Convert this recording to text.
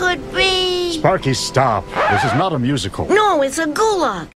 could be. Sparky, stop. This is not a musical. No, it's a gulag.